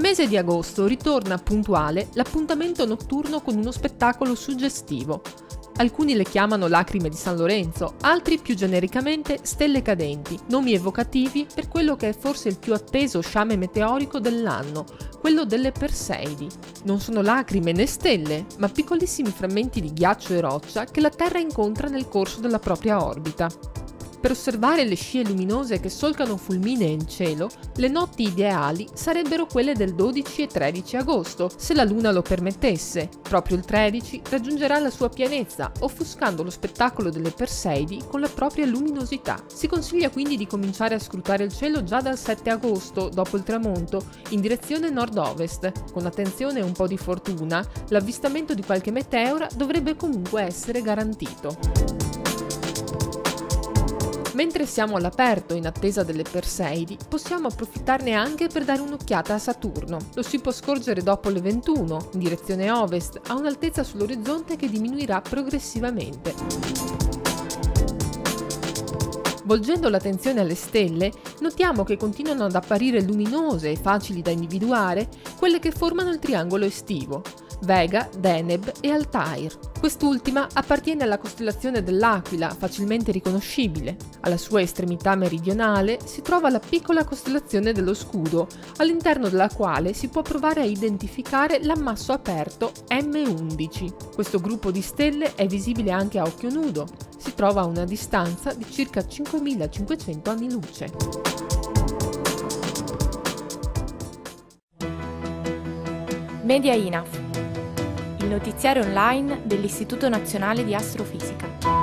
mese di agosto ritorna puntuale l'appuntamento notturno con uno spettacolo suggestivo. Alcuni le chiamano lacrime di San Lorenzo, altri più genericamente stelle cadenti, nomi evocativi per quello che è forse il più atteso sciame meteorico dell'anno, quello delle Perseidi. Non sono lacrime né stelle, ma piccolissimi frammenti di ghiaccio e roccia che la Terra incontra nel corso della propria orbita. Per osservare le scie luminose che solcano fulminee il cielo, le notti ideali sarebbero quelle del 12 e 13 agosto, se la Luna lo permettesse. Proprio il 13 raggiungerà la sua pienezza, offuscando lo spettacolo delle Perseidi con la propria luminosità. Si consiglia quindi di cominciare a scrutare il cielo già dal 7 agosto, dopo il tramonto, in direzione nord-ovest. Con attenzione e un po' di fortuna, l'avvistamento di qualche meteora dovrebbe comunque essere garantito. Mentre siamo all'aperto in attesa delle Perseidi, possiamo approfittarne anche per dare un'occhiata a Saturno. Lo si può scorgere dopo le 21, in direzione ovest, a un'altezza sull'orizzonte che diminuirà progressivamente. Volgendo l'attenzione alle stelle, notiamo che continuano ad apparire luminose e facili da individuare quelle che formano il triangolo estivo, Vega, Deneb e Altair. Quest'ultima appartiene alla costellazione dell'Aquila, facilmente riconoscibile. Alla sua estremità meridionale si trova la piccola costellazione dello Scudo, all'interno della quale si può provare a identificare l'ammasso aperto M11. Questo gruppo di stelle è visibile anche a occhio nudo. Si trova a una distanza di circa 5500 anni luce. Media INAF il notiziario online dell'Istituto Nazionale di Astrofisica.